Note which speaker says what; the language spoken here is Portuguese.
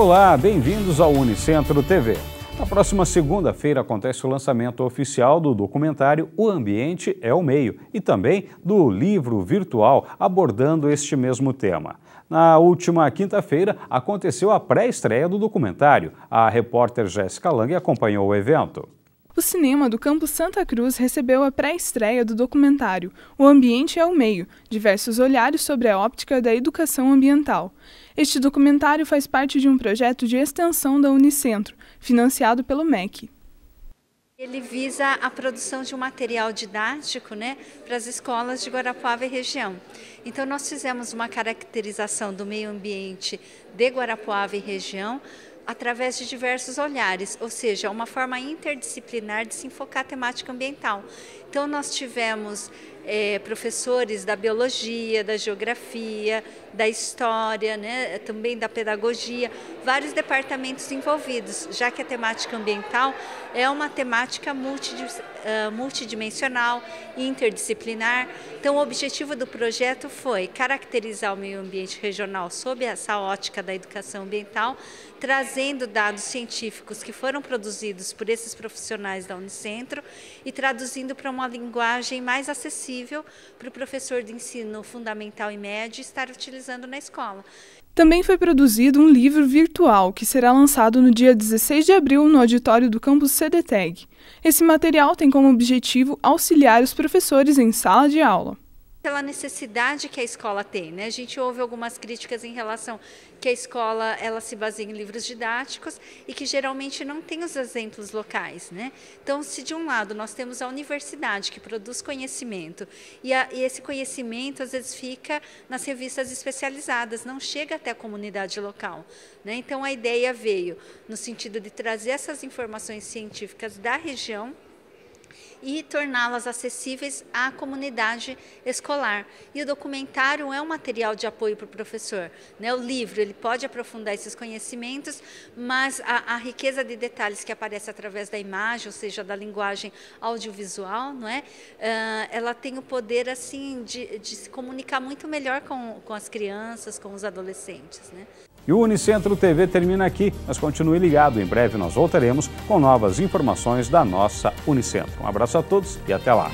Speaker 1: Olá, bem-vindos ao Unicentro TV. Na próxima segunda-feira acontece o lançamento oficial do documentário O Ambiente é o Meio e também do livro virtual abordando este mesmo tema. Na última quinta-feira aconteceu a pré-estreia do documentário. A repórter Jéssica Lang acompanhou o evento.
Speaker 2: O cinema do Campo Santa Cruz recebeu a pré-estreia do documentário O Ambiente é o Meio diversos olhares sobre a óptica da educação ambiental. Este documentário faz parte de um projeto de extensão da Unicentro, financiado pelo MEC.
Speaker 3: Ele visa a produção de um material didático né, para as escolas de Guarapuava e região. Então, nós fizemos uma caracterização do meio ambiente de Guarapuava e região através de diversos olhares, ou seja, uma forma interdisciplinar de se enfocar a temática ambiental. Então, nós tivemos é, professores da biologia, da geografia, da história, né, também da pedagogia, vários departamentos envolvidos, já que a temática ambiental é uma temática multidimensional, interdisciplinar. Então, o objetivo do projeto foi caracterizar o meio ambiente regional sob essa ótica da educação ambiental, trazendo dados científicos que foram produzidos por esses profissionais da Unicentro e traduzindo para uma linguagem mais para o professor de ensino fundamental e médio estar utilizando na escola.
Speaker 2: Também foi produzido um livro virtual que será lançado no dia 16 de abril no auditório do campus CDTEG. Esse material tem como objetivo auxiliar os professores em sala de aula
Speaker 3: pela necessidade que a escola tem. Né? A gente ouve algumas críticas em relação que a escola ela se baseia em livros didáticos e que geralmente não tem os exemplos locais. Né? Então, se de um lado nós temos a universidade que produz conhecimento e, a, e esse conhecimento às vezes fica nas revistas especializadas, não chega até a comunidade local. Né? Então, a ideia veio no sentido de trazer essas informações científicas da região e torná-las acessíveis à comunidade escolar. E o documentário é um material de apoio para o professor. Né? O livro ele pode aprofundar esses conhecimentos, mas a, a, riqueza de detalhes que aparece através da imagem, ou seja, da linguagem audiovisual, não é? Uh, ela tem o poder assim de, de se comunicar muito melhor com, com as crianças, com os adolescentes. Né?
Speaker 1: E o Unicentro TV termina aqui, mas continue ligado. Em breve nós voltaremos com novas informações da nossa Unicentro. Um abraço a todos e até lá.